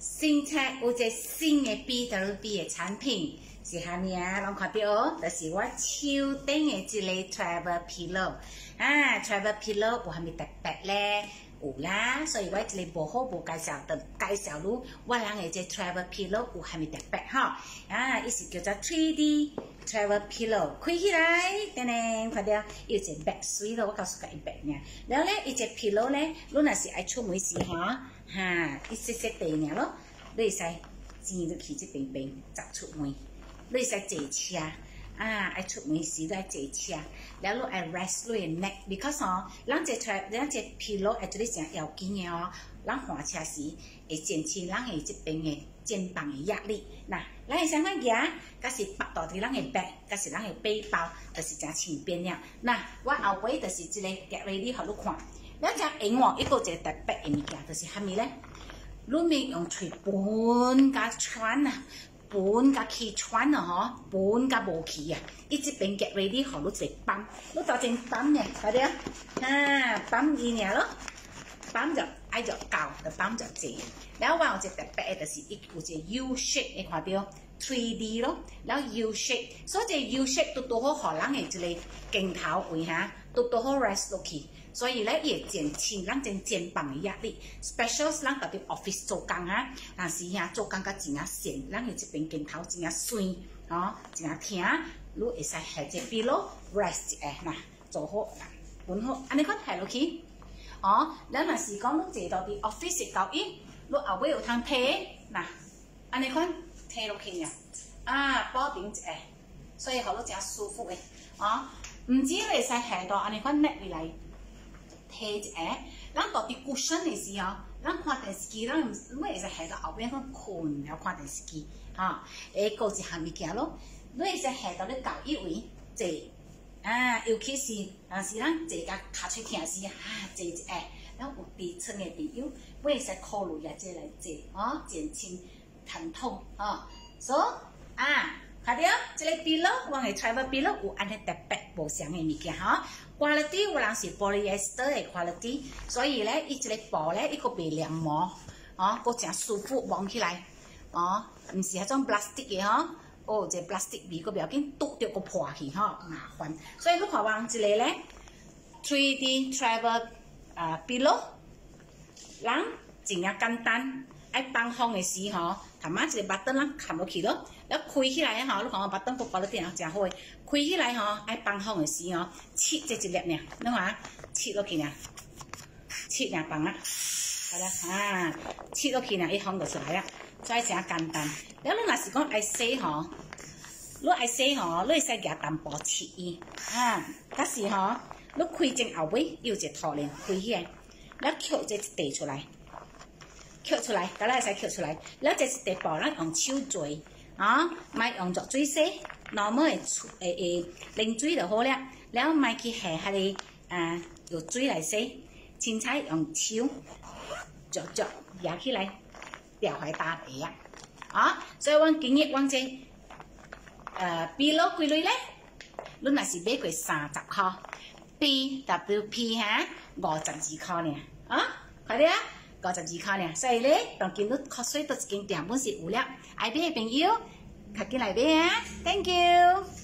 新车有一个新的 BWB 的产品，是下面拢看到哦，就是我超顶的这个 Travel Pillow，啊，Travel Pillow 有虾米特别咧？有啦，所以我这里无好无介绍的介绍路，我人的这 Travel Pillow 有虾米特别哈？啊，伊是叫做 3D Travel Pillow，开起来，等等，看到有一白水咯，我告诉你白呢。然后咧，一只 Pillow 咧，如果是爱出门时哈，哈，一色色地呢咯，你使钱入去这边边，砸出门，你使坐车。啊，爱出门时在坐车，然后爱 rest 你的 neck，because 哦，咱这出，咱这疲劳会做哩正要紧的哦。咱换车时会减轻咱的这边的肩膀的压力。那咱会想看夹，甲是绑到伫咱的背，甲是咱的背包，就是正轻便了。那我后尾就是这个 get ready 互你看。咱只英文一个一个特别的物件，就是虾米咧？里面用吹半加穿啊。本甲气喘啊，吼，本甲无气啊，伊即边 get ready 互你一个绑，你到阵绑呢，快点，啊，绑伊尔咯，绑着爱着高，着绑着济。然后我有一个特别的，就是伊有一个 U shape，你看到 three D 咯，然后 U shape，所以这 U shape 都多好，互人的一个镜头位哈，都多好 rest 落去。所以咧，也减轻咱正肩膀的压力。Special 咱特别 office 做工啊，但是遐做工甲真啊闲，咱的这边镜头真啊酸，哦，真啊疼，你会使下只 below rest 诶，呐，做好，本好，安尼看下落去，哦，咱若是讲你坐到伫 office 高椅，你后尾有通摕，呐，安尼看摕落去呀，啊，保平一下，所以好多真舒服诶，哦，唔止会使下到安尼看 neck 来。摕一下，咱到伫骨身的时候，咱看电视机，咱你会使下到后边去困了看电视机，哈，诶，过一项物件咯，你会使下到咧高一位坐，啊，尤其是若是咱坐甲骹喙疼时，啊，坐一下，咱有低床的朋友，会使考虑下这来坐，哦，减轻疼痛，哦，所以啊。看到这个皮咯，我嘅 travel 皮咯有安尼特别无相嘅物件哈。quality 有人是 polyester 嘅 quality，所以咧伊这个布咧伊个袂凉毛，哦，个正舒服，摸起来，哦，毋是迄种 plastic 嘅吼，哦，这 plastic 味个不要紧，剁着个破去吼，麻烦。所以你看我这个咧，3D travel 啊皮咯，人真啊简单，爱放风嘅时候。头仔一个巴顿咱含落去咯，了开起来吼，你看我巴顿都包了点啊，正好诶。开起来吼，爱放风诶时吼，切这一粒尔，你看，切落去尔，切尔放啊，好啦，啊，切落去尔，伊风就出来啊，所以真简单。了你若是讲爱洗吼，你爱洗吼，你会使夹淡薄切伊，啊，但是吼，你开正后尾有一个套链开起来，了扣这一地出来。吸出来，得啦，使吸出来。了，这是第步，咱用手做，啊，莫用作水洗，那么会出诶诶冷水就好了。了，莫去下下哩，啊，用水来洗。青菜用手嚼嚼压起来，掉块大皮啊。啊，所以阮今日阮这呃比落几类咧？你那是买过三十箍，B W P 哈，五十二箍呢。啊，快点啊！九十二块呢，所以咧，当今日瞌睡都一间店本是有了，爱买的朋友，快进来买啊！Thank you。